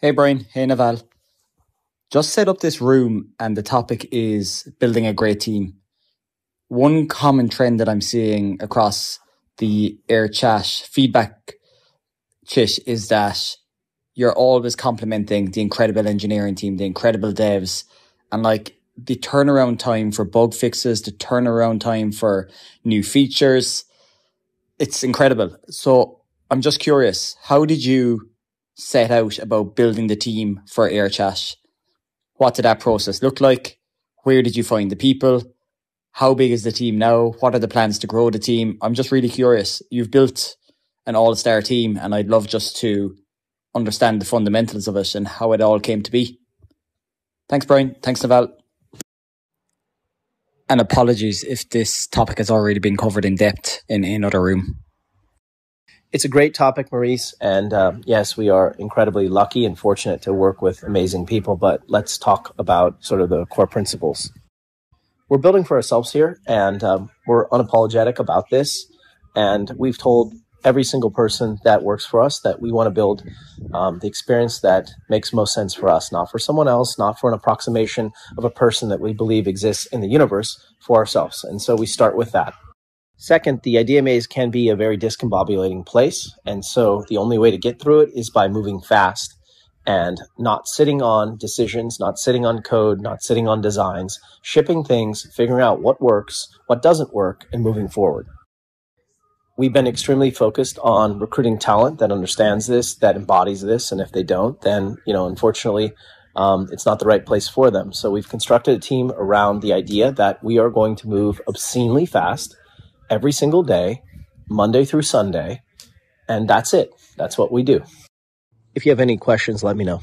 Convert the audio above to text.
Hey Brian, hey Naval. Just set up this room and the topic is building a great team. One common trend that I'm seeing across the Airchat feedback chit is that you're always complimenting the incredible engineering team, the incredible devs, and like the turnaround time for bug fixes, the turnaround time for new features. It's incredible. So I'm just curious, how did you set out about building the team for Airchat? What did that process look like? Where did you find the people? How big is the team now? What are the plans to grow the team? I'm just really curious. You've built an all star team, and I'd love just to understand the fundamentals of it and how it all came to be. Thanks, Brian. Thanks, Naval. And apologies if this topic has already been covered in depth in another room. It's a great topic, Maurice. And uh, yes, we are incredibly lucky and fortunate to work with amazing people. But let's talk about sort of the core principles. We're building for ourselves here, and um, we're unapologetic about this. And we've told every single person that works for us that we want to build um, the experience that makes most sense for us, not for someone else, not for an approximation of a person that we believe exists in the universe for ourselves. And so we start with that. Second, the idea maze can be a very discombobulating place. And so the only way to get through it is by moving fast and not sitting on decisions, not sitting on code, not sitting on designs, shipping things, figuring out what works, what doesn't work, and moving forward. We've been extremely focused on recruiting talent that understands this, that embodies this, and if they don't, then you know, unfortunately, um, it's not the right place for them. So we've constructed a team around the idea that we are going to move obscenely fast every single day, Monday through Sunday. And that's it. That's what we do. If you have any questions, let me know.